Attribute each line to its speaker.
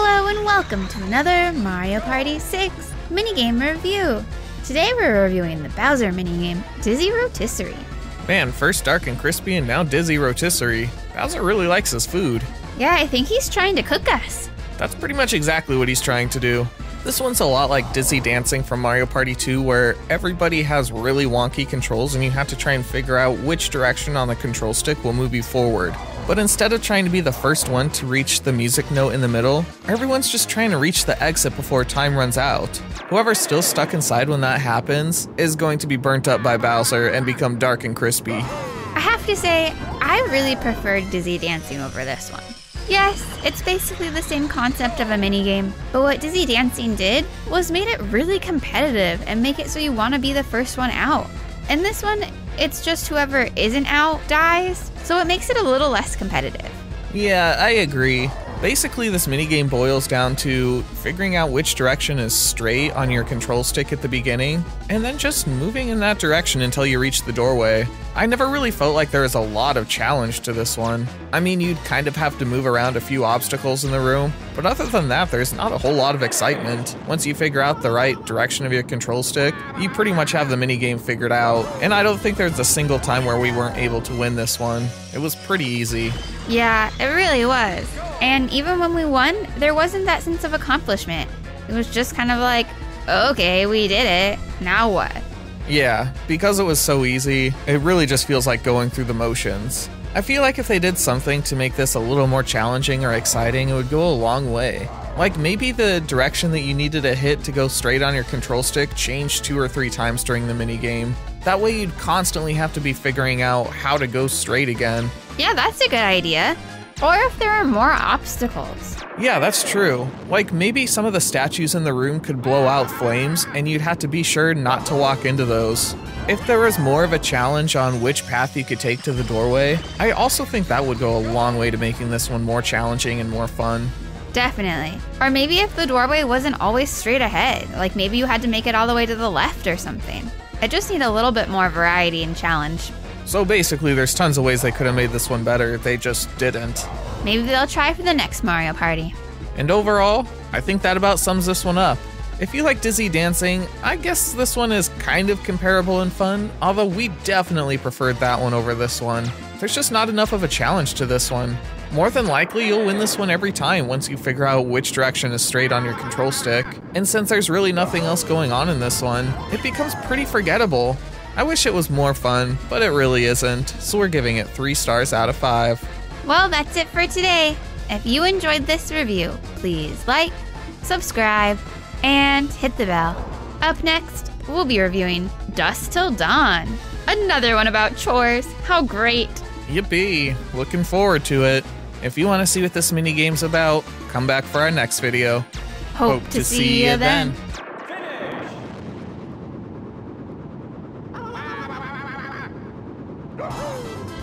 Speaker 1: Hello and welcome to another Mario Party 6 minigame review. Today we're reviewing the Bowser minigame, Dizzy Rotisserie.
Speaker 2: Man, first dark and crispy and now dizzy rotisserie. Bowser really likes his food.
Speaker 1: Yeah, I think he's trying to cook us.
Speaker 2: That's pretty much exactly what he's trying to do. This one's a lot like Dizzy Dancing from Mario Party 2, where everybody has really wonky controls and you have to try and figure out which direction on the control stick will move you forward. But instead of trying to be the first one to reach the music note in the middle, everyone's just trying to reach the exit before time runs out. Whoever's still stuck inside when that happens is going to be burnt up by Bowser and become dark and crispy.
Speaker 1: I have to say, I really preferred Dizzy Dancing over this one. Yes, it's basically the same concept of a minigame, but what Dizzy Dancing did was made it really competitive and make it so you want to be the first one out. In this one, it's just whoever isn't out dies, so it makes it a little less competitive.
Speaker 2: Yeah, I agree. Basically, this minigame boils down to figuring out which direction is straight on your control stick at the beginning, and then just moving in that direction until you reach the doorway. I never really felt like there was a lot of challenge to this one. I mean, you'd kind of have to move around a few obstacles in the room, but other than that, there's not a whole lot of excitement. Once you figure out the right direction of your control stick, you pretty much have the minigame figured out, and I don't think there's a single time where we weren't able to win this one. It was pretty easy.
Speaker 1: Yeah, it really was. And even when we won, there wasn't that sense of accomplishment. It was just kind of like, okay, we did it. Now what?
Speaker 2: Yeah, because it was so easy, it really just feels like going through the motions. I feel like if they did something to make this a little more challenging or exciting, it would go a long way. Like maybe the direction that you needed to hit to go straight on your control stick changed two or three times during the minigame. That way you'd constantly have to be figuring out how to go straight again.
Speaker 1: Yeah, that's a good idea. Or if there are more obstacles.
Speaker 2: Yeah, that's true. Like maybe some of the statues in the room could blow out flames, and you'd have to be sure not to walk into those. If there was more of a challenge on which path you could take to the doorway, I also think that would go a long way to making this one more challenging and more fun.
Speaker 1: Definitely. Or maybe if the doorway wasn't always straight ahead, like maybe you had to make it all the way to the left or something. I just need a little bit more variety and challenge.
Speaker 2: So basically, there's tons of ways they could have made this one better, if they just didn't.
Speaker 1: Maybe they'll try for the next Mario Party.
Speaker 2: And overall, I think that about sums this one up. If you like Dizzy Dancing, I guess this one is kind of comparable and fun, although we definitely preferred that one over this one. There's just not enough of a challenge to this one. More than likely, you'll win this one every time once you figure out which direction is straight on your control stick. And since there's really nothing else going on in this one, it becomes pretty forgettable. I wish it was more fun, but it really isn't, so we're giving it 3 stars out of 5.
Speaker 1: Well, that's it for today. If you enjoyed this review, please like, subscribe, and hit the bell. Up next, we'll be reviewing Dusk Till Dawn. Another one about chores. How great!
Speaker 2: Yippee! Looking forward to it. If you want to see what this minigame's about, come back for our next video.
Speaker 1: Hope, to, see, you then.
Speaker 3: Finish! Yahoo!